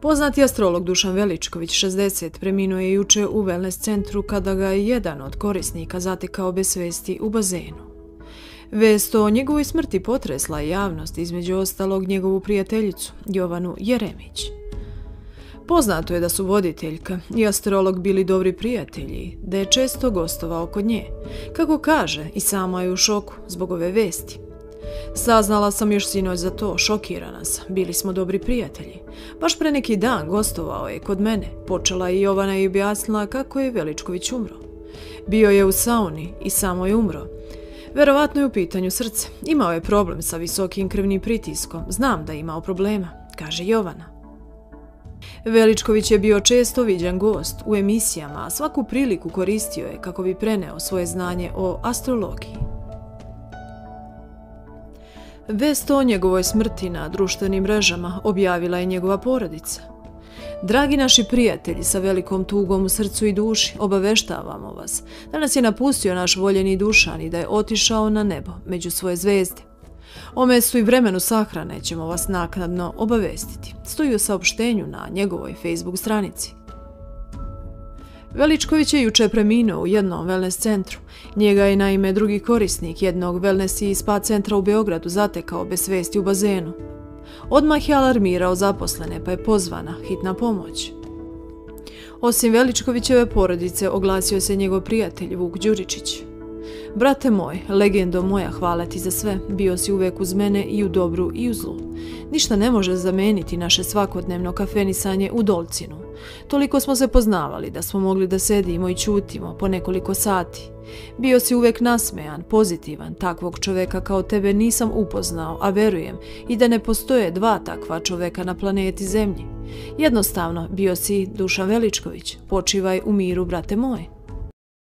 Poznati astrolog Dušan Veličković, 60, preminuo je juče u wellness centru kada ga je jedan od korisnika zatekao bez svesti u bazenu. Vest o njegovoj smrti potresla javnost, između ostalog njegovu prijateljicu, Jovanu Jeremić. Poznato je da su voditeljka i astrolog bili dobri prijatelji, da je često gostovao kod nje. Kako kaže, i sama je u šoku zbog ove vesti. Saznala sam još sinoć za to, šokirana sam, bili smo dobri prijatelji. Baš pre neki dan gostovao je kod mene, počela je Jovana i objasnila kako je Veličković umro. Bio je u sauni i samo je umro. Verovatno je u pitanju srce. Imao je problem sa visokim krvnim pritiskom. Znam da je imao problema, kaže Jovana. Veličković je bio često viđan gost u emisijama, a svaku priliku koristio je kako bi preneo svoje znanje o astrologiji. Vest o njegovoj smrti na društvenim mrežama objavila je njegova porodica. Dragi naši prijatelji sa velikom tugom u srcu i duši, obaveštavamo vas da nas je napustio naš voljeni dušan i da je otišao na nebo među svoje zvezde. O mestu i vremenu sahrane ćemo vas naknadno obavestiti. Stoji u saopštenju na njegovoj Facebook stranici. Veličković je juče preminuo u jednom wellness centru. Njega je naime drugi korisnik jednog wellness i spa centra u Beogradu zatekao bez svesti u bazenu. Odmah je alarmirao zaposlene pa je pozvana hitna pomoć. Osim Veličkovićeve porodice oglasio se njegov prijatelj Vuk Đuričić. Brate moj, legendo moja, hvala ti za sve, bio si uvek uz mene i u dobru i u zlu. Ništa ne može zameniti naše svakodnevno kafenisanje u Dolcinu. Toliko smo se poznavali da smo mogli da sedimo i čutimo po nekoliko sati. Bio si uvek nasmejan, pozitivan, takvog čoveka kao tebe nisam upoznao, a verujem i da ne postoje dva takva čoveka na planeti Zemlji. Jednostavno, bio si Dušan Veličković, počivaj u miru, brate moj.